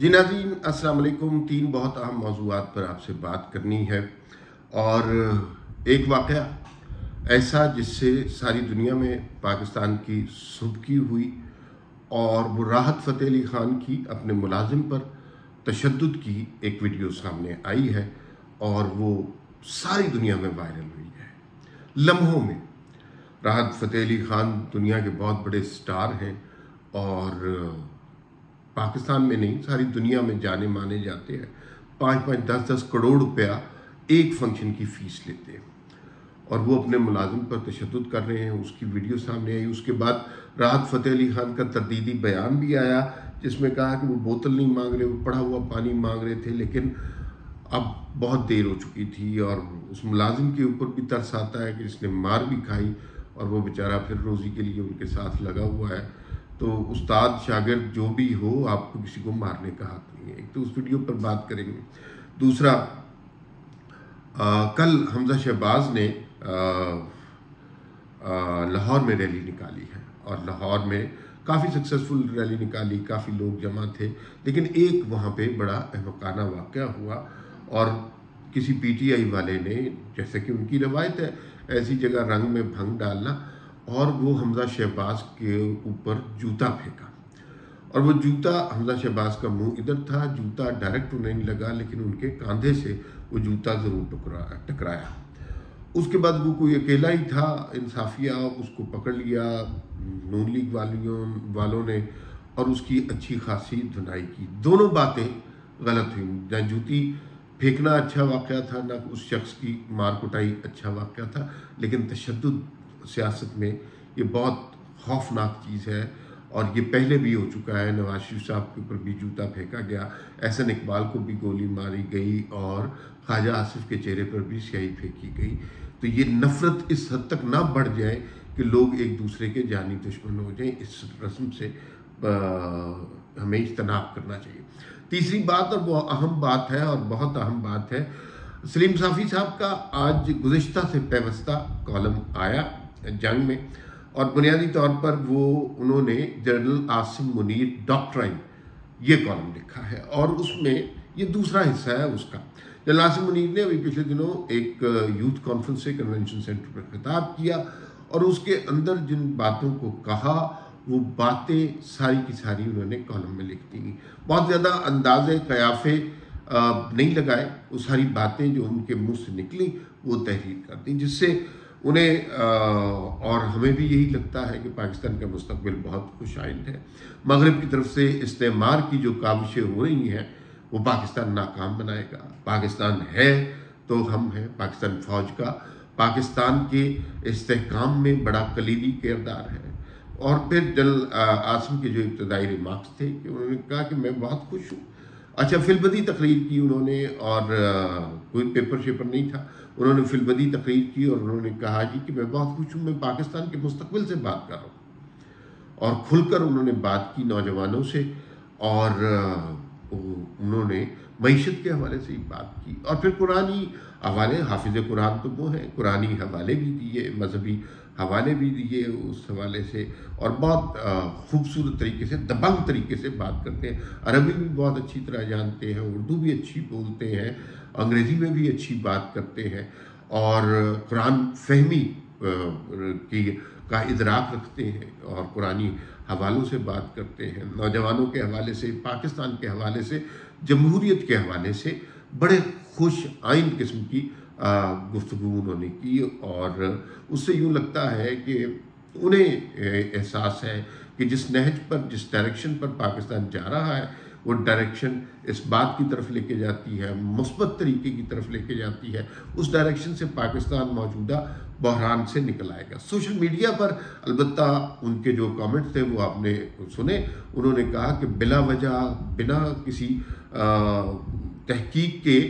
जी नाजीन, अस्सलाम वालेकुम। तीन बहुत अहम मौजूद पर आपसे बात करनी है और एक वाक़ ऐसा जिससे सारी दुनिया में पाकिस्तान की सुबकी हुई और वो राहत फ़तेह अली ख़ान की अपने मुलाजिम पर तशद की एक वीडियो सामने आई है और वो सारी दुनिया में वायरल हुई है। लम्हों में राहत फ़तेह अली ख़ान दुनिया के बहुत बड़े स्टार हैं और पाकिस्तान में नहीं, सारी दुनिया में जाने माने जाते हैं। पाँच पाँच, दस दस करोड़ रुपया एक फ़ंक्शन की फ़ीस लेते हैं। और वो अपने मुलाजिम पर तशद कर रहे हैं, उसकी वीडियो सामने आई। उसके बाद राहत फ़तेह अली ख़ान का तरदीदी बयान भी आया, जिसमें कहा कि वो बोतल नहीं मांग रहे, वो पड़ा हुआ पानी मांग रहे थे, लेकिन अब बहुत देर हो चुकी थी और उस मुलाजिम के ऊपर भी तरस आता है कि जिसने मार भी खाई और वो बेचारा फिर रोज़ी के लिए उनके साथ लगा हुआ है। तो उस्ताद शागिर्द जो भी हो आपको किसी को मारने का हक नहीं है। एक तो उस वीडियो पर बात करेंगे। दूसरा आ, कल हमजा शहबाज ने लाहौर में रैली निकाली है और लाहौर में काफ़ी सक्सेसफुल रैली निकाली काफ़ी लोग जमा थे लेकिन एक वहाँ पे बड़ा अहमकाना वाक़ हुआ और किसी पीटीआई वाले ने जैसे कि उनकी रवायत है ऐसी जगह रंग में भंग डालना और वो हमजा शहबाज के ऊपर जूता फेंका। और वो जूता, हमजा शहबाज का मुँह इधर था, जूता डायरेक्ट उन्हें नहीं लगा, लेकिन उनके कांधे से वो जूता ज़रूर टकरा, टकराया। उसके बाद वो कोई अकेला ही था, इंसाफिया, उसको पकड़ लिया, नून लीग वालियों, वालों ने, और उसकी अच्छी खासी धुनाई की। दोनों बातें गलत हुई। ना जूती फेंकना अच्छा वाक़ था, ना उस शख्स की मार कुटाई अच्छा वाक़ था, लेकिन तशद सियासत में ये बहुत खौफनाक चीज़ है और ये पहले भी हो चुका है। नवाज़ शरीफ साहब के ऊपर भी जूता फेंका गया। एहसन इकबाल को भी गोली मारी गई और ख्वाजा आसिफ के चेहरे पर भी स्याही फेंकी गई। तो ये नफ़रत इस हद तक ना बढ़ जाए कि लोग एक दूसरे के जानी दुश्मन हो जाएँ। इस रस्म से आ, हमें इज्तनाब करना चाहिए। तीसरी बात और वो अहम बात है और बहुत अहम बात है सलीम साफ़ी साहब का आज गुज्त से पेवस्ता कॉलम आया। जंग में। और बुनियादी तौर पर वो, उन्होंने जनरल आसिम मुनीर डॉक्ट्राइन, ये कॉलम लिखा है। और उसमें ये दूसरा हिस्सा है उसका। जनरल आसिम मुनीर ने अभी पिछले दिनों एक यूथ कॉन्फ्रेंस से कन्वेंशन सेंटर पर खिताब किया और उसके अंदर जिन बातों को कहा, वो बातें सारी की सारी उन्होंने कॉलम में लिख दी। बहुत ज़्यादा अंदाजे, कयाफे नहीं लगाए। वो सारी बातें जो उनके मुँह से निकली, वो तहरीर कर दी, जिससे उन्हें और हमें भी यही लगता है कि पाकिस्तान का मुस्तबिल बहुत खुश आइंद है। मगरब की तरफ़ से इस्तेमार की जो काविशें हो रही हैं, वो पाकिस्तान नाकाम बनाएगा। पाकिस्तान है तो हम हैं पाकिस्तान फ़ौज का। पाकिस्तान के इस्तेकाम में बड़ा कलीदी किरदार है। और फिर जल आसम के जो इब्तदाई रिमार्क्स थे कि उन्होंने कहा कि मैं बहुत खुश हूँ। अच्छा फिलबदी तकरीर की उन्होंने और कोई पेपर शेपर नहीं था। उन्होंने फिलबदी तकरीर की और उन्होंने कहा जी कि मैं बहुत खुश हूँ, मैं पाकिस्तान के मुस्तबिल से बात कर रहा हूँ। और खुलकर उन्होंने बात की नौजवानों से और उन्होंने मीशत के हवाले से ही बात की। और फिर कुरानी हवाले, हाफिज कुरान तो वो हैं, कुरानी हवाले भी दिए, मजहबी हवाले भी दिए उस हवाले से और बहुत खूबसूरत तरीके से, दबंग तरीके से बात करते हैं। अरबी भी बहुत अच्छी तरह जानते हैं, उर्दू भी अच्छी बोलते हैं, अंग्रेज़ी में भी अच्छी बात करते हैं और कुरान फहमी की, का इदराक रखते हैं और कुरानी हवालों से बात करते हैं। नौजवानों के हवाले से, पाकिस्तान के हवाले से जमहूरीत के हवाले से बड़े खुश आइन किस्म की गुफ्तु उन्होंने की और उससे यूँ लगता है कि उन्हें एहसास है कि जिस नहज पर, जिस डायरेक्शन पर पाकिस्तान जा रहा है, वो डायरेक्शन इस बात की तरफ़ लेके जाती है, मुस्बत तरीके की तरफ़ लेके जाती है। उस डायरेक्शन से पाकिस्तान मौजूदा बहरान से निकल आएगा। सोशल मीडिया पर अलबत्ता उनके जो कमेंट्स थे, वो आपने सुने। उन्होंने कहा कि बिला वजह, बिना किसी तहकीक के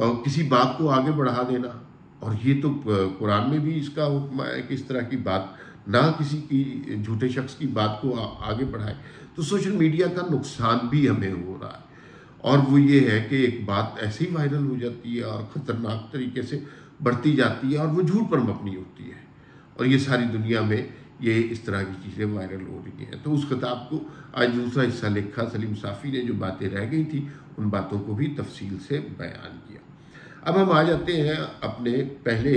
किसी बात को आगे बढ़ा देना। और ये तो कुरान में भी इसका हुक्म है कि इस तरह की बात, ना किसी की, झूठे शख्स की बात को आगे बढ़ाए। तो सोशल मीडिया का नुकसान भी हमें हो रहा है। और वो ये है कि एक बात ऐसे ही वायरल हो जाती है और ख़तरनाक तरीके से बढ़ती जाती है और वो झूठ पर मपनी होती है। और ये सारी दुनिया में ये इस तरह की चीज़ें वायरल हो रही हैं। तो उस किताब को आज दूसरा हिस्सा लिखा सलीम साफ़ी ने जो बातें रह गई थी, उन बातों को भी तफसील से बयान किया। अब हम आ जाते हैं अपने पहले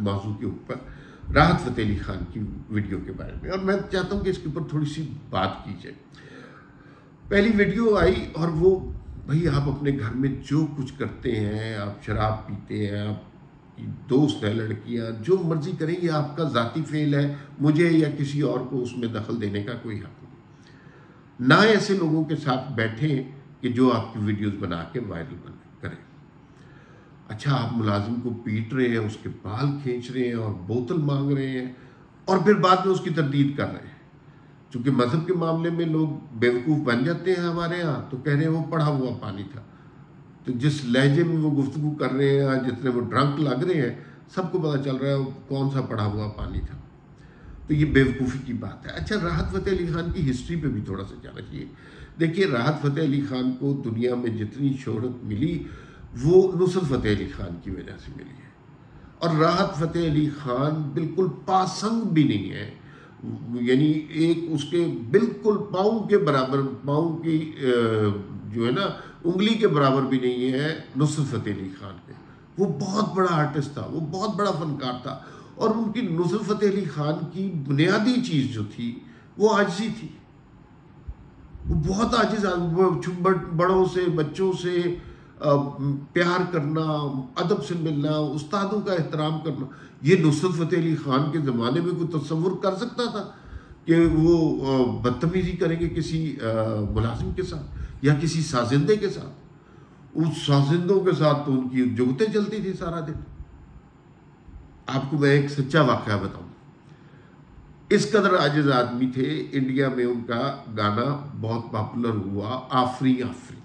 मौजू के ऊपर, राहत फ़तेह अली ख़ान की वीडियो के बारे में। और मैं चाहता हूँ कि इसके ऊपर थोड़ी सी बात की जाए। पहली वीडियो आई और वो, भाई आप अपने घर में जो कुछ करते हैं, आप शराब पीते हैं, आप दोस्त हैं, लड़कियाँ, जो मर्ज़ी करें, ये आपका ज़ाती फेल है, मुझे या किसी और को उसमें दखल देने का कोई हक नहीं। ना ऐसे लोगों के साथ बैठे कि जो आपकी वीडियोस बना के वायरल करें। अच्छा आप मुलाजिम को पीट रहे हैं, उसके बाल खींच रहे हैं और बोतल मांग रहे हैं और फिर बाद में उसकी तरदीद कर रहे हैं। चूँकि मज़हब के मामले में लोग बेवकूफ़ बन जाते हैं हमारे यहाँ तो कह रहे हैं वो पढ़ा हुआ पानी था। तो जिस लहजे में वो गुफ्तु कर रहे हैं जितने वो ड्रंक लग रहे हैं, सबको पता चल रहा है कौन सा पढ़ा हुआ पानी था। तो ये बेवकूफ़ी की बात है। अच्छा राहत फ़तेह अली ख़ान की हिस्ट्री पे भी थोड़ा सा जाना चाहिए देखिए, राहत फ़तेह अली ख़ान को दुनिया में जितनी शोहरत मिली वो नुसरत फ़तेह अली ख़ान की वजह से मिली है। और राहत फ़तेह अली ख़ान बिल्कुल पासंग भी नहीं है। यानी एक उसके बिल्कुल पाँव के बराबर, पाँव की जो है ना, उंगली के बराबर भी नहीं है नुसरत फ़तेह अली ख़ान के वो बहुत बड़ा आर्टिस्ट था, वो बहुत बड़ा फनकार था। और उनकी नुसरत फ़तेह अली ख़ान की बुनियादी चीज़ जो थी, वो आजी थी। वो बहुत आजिज बड़ों से, बच्चों से प्यार करना, अदब से मिलना, उस्तादों का एहतराम करना, ये नुसरत फ़तेह अली ख़ान के ज़माने में कोई तस्वुर कर सकता था कि वो बदतमीज़ी करेंगे किसी मुलाजिम के साथ या किसी साजिंदे के साथ? उस साजिंदों के साथ तो उनकी जुगतें चलती थी सारा दिन। आपको मैं एक सच्चा वाक़ बताऊँ। इस कदर आजिज आदमी थे, इंडिया में उनका गाना बहुत पॉपुलर हुआ, आफरी आफरी।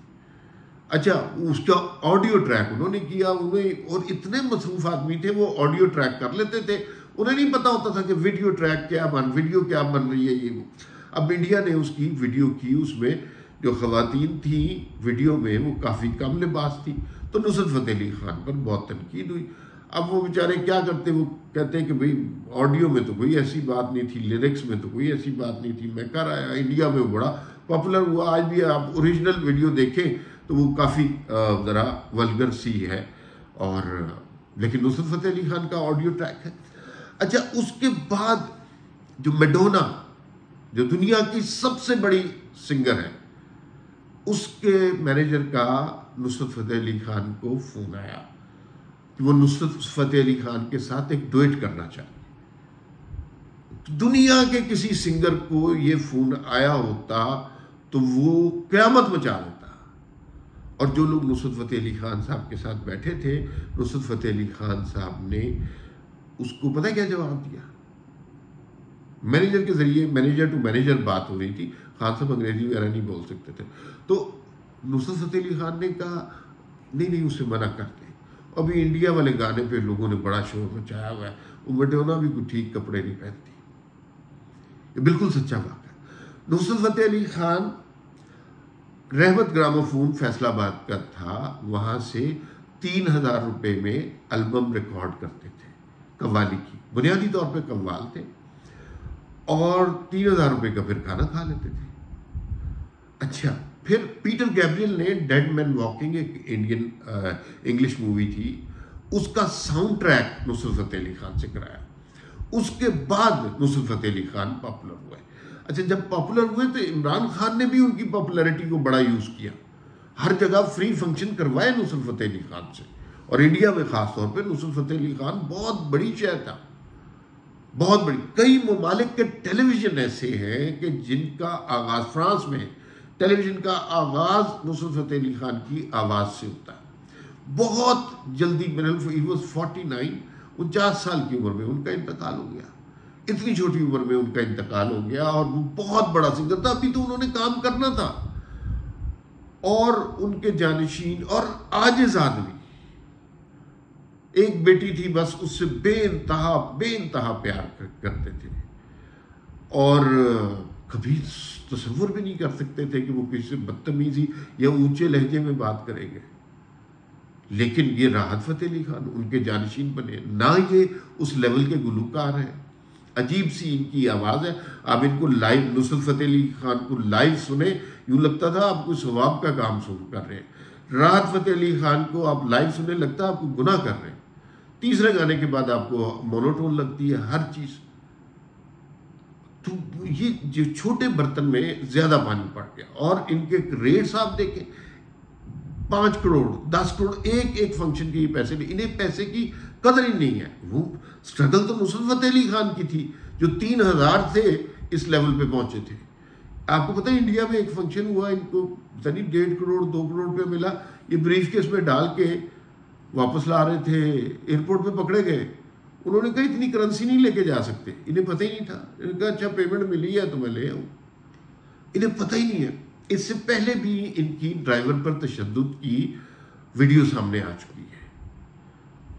अच्छा उसका ऑडियो ट्रैक उन्होंने किया उन्हें और इतने मसरूफ आदमी थे, वो ऑडियो ट्रैक कर लेते थे। उन्हें नहीं पता होता था कि वीडियो ट्रैक क्या बन वीडियो क्या बन रही है, ये वो। अब इंडिया ने उसकी वीडियो की, उसमें जो खातन थी वीडियो में वो काफ़ी कम लिबास थी। तो नुसरत फ़तेह अली ख़ान पर बहुत तनकीद हुई। अब वो बेचारे क्या करते, वो कहते हैं कि भाई ऑडियो में तो कोई ऐसी बात नहीं थी लिरिक्स में तो कोई ऐसी बात नहीं थी। मैं कर आया इंडिया में बड़ा पॉपुलर हुआ। आज भी आप ओरिजिनल वीडियो देखें तो वो काफ़ी ज़रा वलगर सी है और, लेकिन नुसरत फ़तेह अली ख़ान का ऑडियो ट्रैक है। अच्छा उसके बाद जो मेडोना, जो दुनिया की सबसे बड़ी सिंगर है, उसके मैनेजर का नुसरत फ़तेह अली ख़ान को फ़ोन आया कि वो नुसरत फ़तेह अली ख़ान के साथ एक डोइट करना चाहिए दुनिया के किसी सिंगर को ये फ़ोन आया होता तो वो क्यामत मचा देता और जो लोग नुसरत फ़तेह अली ख़ान साहब के साथ बैठे थे, नुसरत फ़तेह अली ख़ान साहब ने उसको पता क्या जवाब दिया? मैनेजर के ज़रिए मैनेजर टू मैनेजर बात हो रही थी। खान साहब अंग्रेज़ी वगैरह नहीं बोल सकते थे। तो नुसरत फ़तेह अली ख़ान ने कहा, नहीं नहीं, उसे मना करते अभी इंडिया वाले गाने पे लोगों ने बड़ा शोर मचाया हुआ है। वो मडोना भी कोई ठीक कपड़े नहीं पहनती। ये बिल्कुल सच्चा है नुसरत फ़तेह अली ख़ान रहमत ग्रामोफोन फैसलाबाद का था, वहाँ से तीन हज़ार रुपये में एल्बम रिकॉर्ड करते थे, कव्वाली की। बुनियादी तौर पे कव्वाल थे, और तीन हज़ार रुपये का फिर खाना खा लेते थे। अच्छा फिर पीटर गैब्रियल ने डेड मैन वॉकिंग एक इंडियन इंग्लिश मूवी थी, उसका साउंड ट्रैक नुसरत फतेह अली खान से कराया। उसके बाद नुसरत फतेह अली खान पॉपुलर हुए। अच्छा जब पॉपुलर हुए तो इमरान खान ने भी उनकी पॉपुलैरिटी को बड़ा यूज़ किया। हर जगह फ्री फ़ंक्शन करवाए नुसरत फ़तेह अली खान से। और इंडिया में ख़ास तौर पे नुसरत फ़तेह अली खान बहुत बड़ी शहर था। बहुत बड़ी। कई ममालिक के टेलीविज़न ऐसे हैं कि जिनका आगाज़ फ्रांस में टेलीविज़न का आगाज़ नुसरत फ़तेह अली खान की आवाज़ से होता है। बहुत जल्दी, मेरे फोर्टी नाइन उनचास साल की उम्र में उनका इंतकाल हो गया। इतनी छोटी उम्र में उनका इंतकाल हो गया और वो बहुत बड़ा सिंगर था। अभी तो उन्होंने काम करना था। और उनके जानशीन और आजिज आदमी। एक बेटी थी, बस उससे बेनतहा बेनतहा प्यार करते थे। और कभी तस्वुर भी नहीं कर सकते थे कि वो किसी से बदतमीजी या ऊँचे लहजे में बात करेंगे। लेकिन ये राहत फतेह अली खान, उनके जानशीन बने। ना ये उस लेवल के गुलूकार हैं। अजीब सी इनकी आवाज़ है। आप इनको लाइव नुसरत फ़तेह अली खान को लाइव सुने, यूँ लगता था आप कोई सवाब का काम शुरू कर रहे हैं। राहत फ़तेह अली खान को आप लाइव सुने, लगता है आपको गुनाह कर रहे हैं। तीसरे गाने के बाद आपको मोनोटोन लगती है, हर चीज़। तो ये जो छोटे बर्तन में ज़्यादा पानी पड़ गया, और इनके रेट्स आप देखें, पाँच करोड़, दस करोड़ एक एक फ़ंक्शन के ये पैसे नहीं इन्हें पैसे की कदर ही नहीं है। वो स्ट्रगल तो नुसरत अली खान की थी, जो तीन हज़ार से इस लेवल पे पहुँचे थे। आपको पता है इंडिया में एक फ़ंक्शन हुआ, इनको सनी डेढ़ करोड़, दो करोड़ रुपया मिला। ये ब्रीफ केस में डाल के वापस ला रहे थे एयरपोर्ट पे पकड़े गए। उन्होंने कहा, इतनी करेंसी नहीं लेके जा सकते। इन्हें पता ही नहीं था। इन्होंने कहा अच्छा पेमेंट मिली है तो मैं ले आऊँ। इन्हें पता ही नहीं है। इससे पहले भी इनकी ड्राइवर पर तशद की वीडियो सामने आ चुकी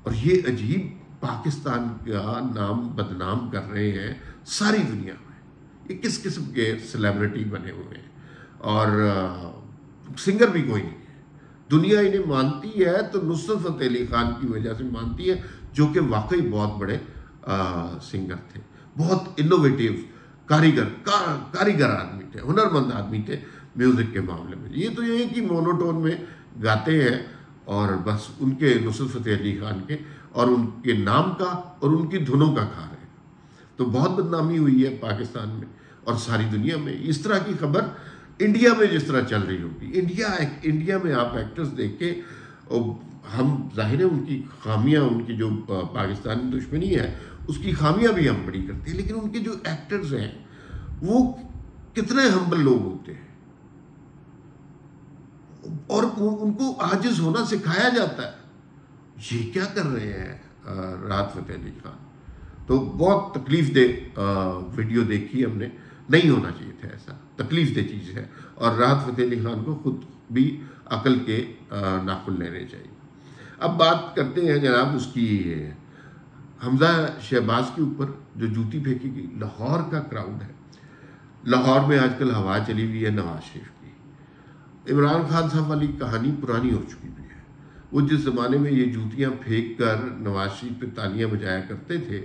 और ये अजीब पाकिस्तान का नाम बदनाम कर रहे हैं सारी दुनिया में। ये किस किस्म के सेलिब्रिटी बने हुए हैं? और सिंगर भी कोई नहीं दुनिया इन्हें मानती है तो नुसरत फतेह अली खान की वजह से मानती है जो कि वाकई बहुत बड़े आ, सिंगर थे। बहुत इनोवेटिव कारीगर का, कारीगर आदमी थे हुनरमंद आदमी थे म्यूज़िक के मामले में। ये तो ये कि मोनोटोन में गाते हैं। और बस उनके नुसरत फ़तेह अली खान के और उनके नाम का और उनकी धुनों का खा रहे हैं। तो बहुत बदनामी हुई है पाकिस्तान में और सारी दुनिया में। इस तरह की खबर इंडिया में जिस तरह चल रही होगी। इंडिया एक, इंडिया में आप एक्टर्स देख के हम ज़ाहिर है उनकी खामियाँ उनकी जो पाकिस्तानी दुश्मनी है उसकी खामियाँ भी हम बड़ी करते हैं। लेकिन उनके जो एक्टर्स हैं वो कितने हम्बल लोग होते हैं। और उनको आजिज होना सिखाया जाता है। ये क्या कर रहे हैं राहत फतेह अली खान? तो बहुत तकलीफ़ दे वीडियो देखी हमने। नहीं होना चाहिए था ऐसा। तकलीफ़ दे चीज़ है। और राहत फतेह अली खान को खुद भी अकल के नाखुन लेने चाहिए। अब बात करते हैं जनाब उसकी, हमजा शहबाज के ऊपर, जो जूती फेंकी गई। लाहौर का क्राउड है। लाहौर में आजकल हवा चली हुई है नवाज़ शरीफ इमरान खान साहब वाली कहानी पुरानी हो चुकी हुई है वो जिस ज़माने में ये जूतियाँ फेंक कर नवाज़ शरीफ पे तालियाँ बजाया करते थे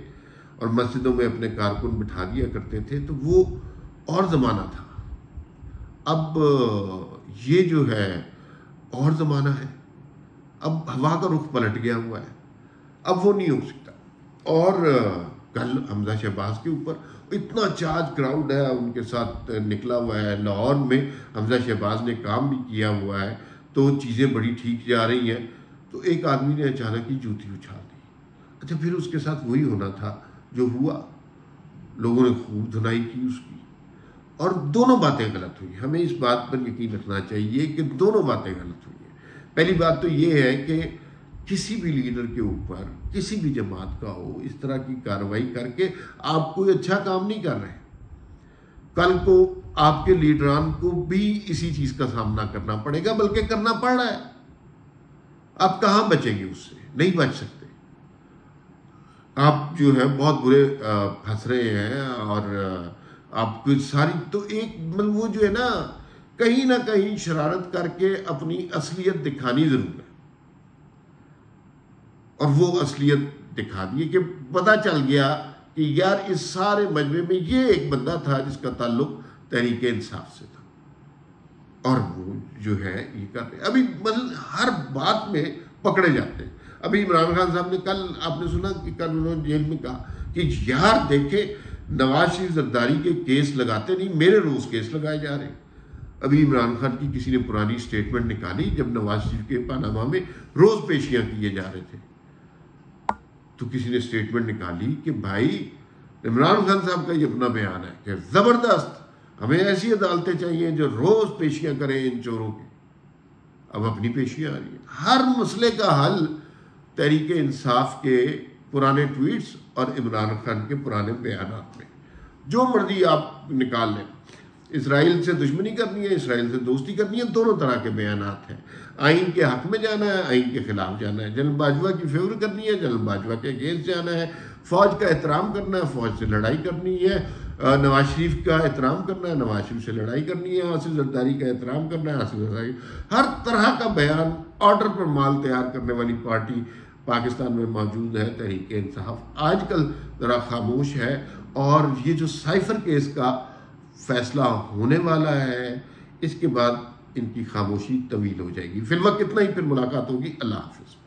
और मस्जिदों में अपने कारकुन बिठा दिया करते थे तो वो और ज़माना था। अब ये जो है, और ज़माना है। अब हवा का रुख पलट गया हुआ है। अब वो नहीं हो सकता। और कल हमजा शहबाज के ऊपर इतना चार्ज क्राउड है, उनके साथ निकला हुआ है। लाहौर में हमजा शहबाज ने काम भी किया हुआ है तो चीज़ें बड़ी ठीक जा रही हैं। तो एक आदमी ने अचानक ही जूती उछाल दी। अच्छा फिर उसके साथ वही होना था जो हुआ। लोगों ने खूब धुनाई की उसकी। और दोनों बातें गलत हुई। हमें इस बात पर यकीन रखना चाहिए कि दोनों बातें गलत हुई हैं। पहली बात तो ये है कि किसी भी लीडर के ऊपर, किसी भी जमात का हो, इस तरह की कार्रवाई करके आप कोई अच्छा काम नहीं कर रहे। कल को आपके लीडरान को भी इसी चीज़ का सामना करना पड़ेगा, बल्कि करना पड़ रहा है। आप कहाँ बचेंगे उससे? नहीं बच सकते। आप जो है बहुत बुरे फंस रहे हैं और आपको सारी तो एक मतलब वो जो है ना, कहीं ना कहीं शरारत करके अपनी असलियत दिखानी ज़रूर और वो असलियत दिखा दी कि पता चल गया कि यार इस सारे मजमे में ये एक बंदा था जिसका ताल्लुक तहरीक इंसाफ से था। और वो जो है, ये कर रहे अभी मतलब हर बात में पकड़े जाते हैं। अभी इमरान खान साहब ने कल आपने सुना कि कल उन्होंने जेल में कहा कि यार देखे, नवाज़ शरीफ जरदारी के केस लगाते नहीं, मेरे रोज केस लगाए जा रहे अभी इमरान खान की किसी ने पुरानी स्टेटमेंट निकाली जब नवाज़ शरीफ के पानामा में रोज पेशियाँ किए जा रहे थे। तो किसी ने स्टेटमेंट निकाली कि भाई, इमरान खान साहब का ये अपना बयान है कि ज़बरदस्त, हमें ऐसी अदालतें चाहिए जो रोज़ पेशियाँ करें इन चोरों की। अब अपनी पेशियाँ आ रही है। हर मसले का हल तहरीक इंसाफ के पुराने ट्वीट्स और इमरान खान के पुराने बयान में। जो मर्ज़ी आप निकाल लें। इसराइल से दुश्मनी करनी है, इसराइल से दोस्ती करनी है, दोनों तरह के बयान हैं। आइन के हक में जाना है आइन के खिलाफ जाना है। जनरल बाजवा की फेवर करनी है जनरल बाजवा के अगेंस्ट जाना है। फौज का एहतराम करना है, फौज से लड़ाई करनी है। नवाज़ शरीफ का एहतराम करना है, नवाज़ शरीफ से लड़ाई करनी है। आसिफ जरदारी का एहतराम करना है आसिफ जरदारी हर तरह का बयान ऑर्डर पर माल तैयार करने वाली पार्टी पाकिस्तान में मौजूद है, तहरीक इंसाफ। आजकल ज़रा खामोश है और ये जो साइफर केस का फैसला होने वाला है, इसके बाद इनकी खामोशी तवील हो जाएगी। फिलवक्त इतना ही फिर मुलाकात होगी। अल्लाह हाफिज़।